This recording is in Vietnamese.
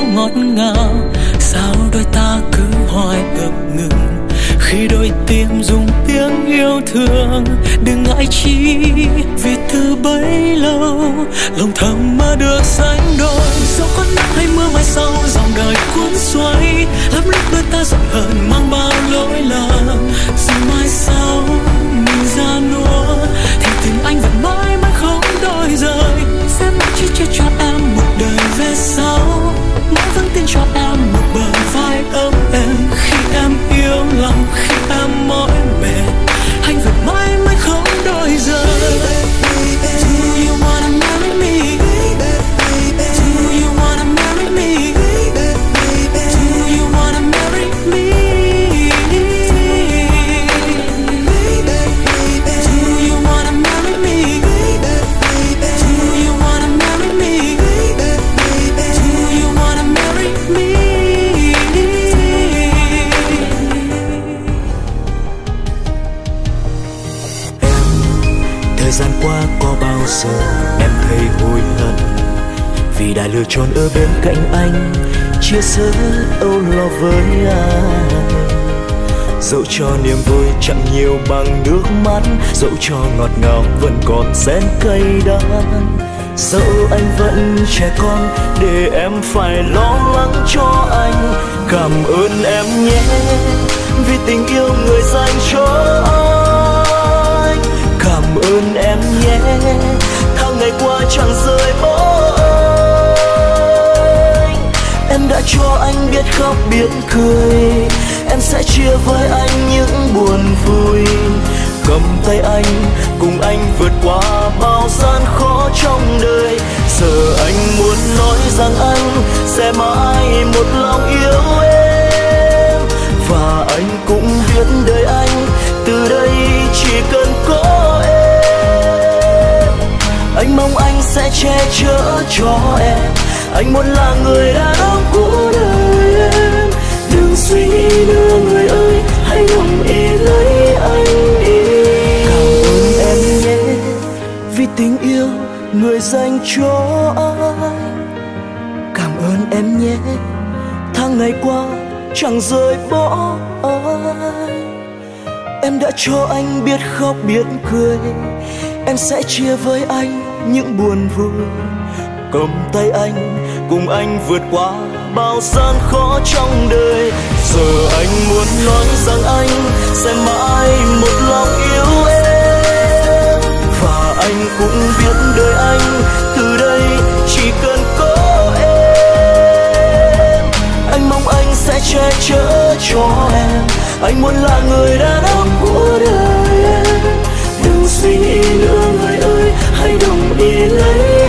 yêu ngọt ngào. Sao đôi ta cứ hoài ngập ngừng? Khi đôi tim dùng tiếng yêu thương, đừng ngại chi vì từ bấy lâu. Lòng thầm mơ được sánh đôi, dẫu có nắng hay mưa mai sau, dòng đời cuốn xoay lắm lúc đôi ta giận hờn, mang bao lỗi lầm. Qua có bao giờ em thấy hối hận? Vì đã lựa chọn ở bên cạnh anh, chia sẻ âu lo với anh dẫu cho niềm vui chẳng nhiều bằng nước mắt, dẫu cho ngọt ngào vẫn còn rén cây đắng. Dẫu anh vẫn trẻ con, để em phải lo lắng cho anh. Cảm ơn em nhé, vì tình yêu người dành cho tháng ngày qua chẳng rời bỏ anh em đã cho anh biết khóc biết cười. Em sẽ chia với anh những buồn vui. Cầm tay anh, cùng anh vượt qua bao gian khó trong đời. Giờ anh muốn nói rằng anh sẽ mãi một lòng yêu em. Và anh cũng biết đời anh từ đây che chở cho em. Anh muốn là người đàn ông của đời em. Đừng suy nghĩ nữa, người ơi, hãy đồng ý lấy anh đi. Cảm ơn em nhé, vì tình yêu người dành cho anh cảm ơn em nhé, tháng ngày qua chẳng rời bỏ anh em đã cho anh biết khóc biết cười, em sẽ chia với anh những buồn vui. Cầm tay anh, cùng anh vượt qua bao gian khó trong đời. Giờ anh muốn nói rằng anh sẽ mãi một lòng yêu em. Và anh cũng biết đời anh từ đây chỉ cần có em. Anh mong anh sẽ che chở cho em. Anh muốn là người đàn ông của đời em. Đừng suy nghĩ nữa người ơi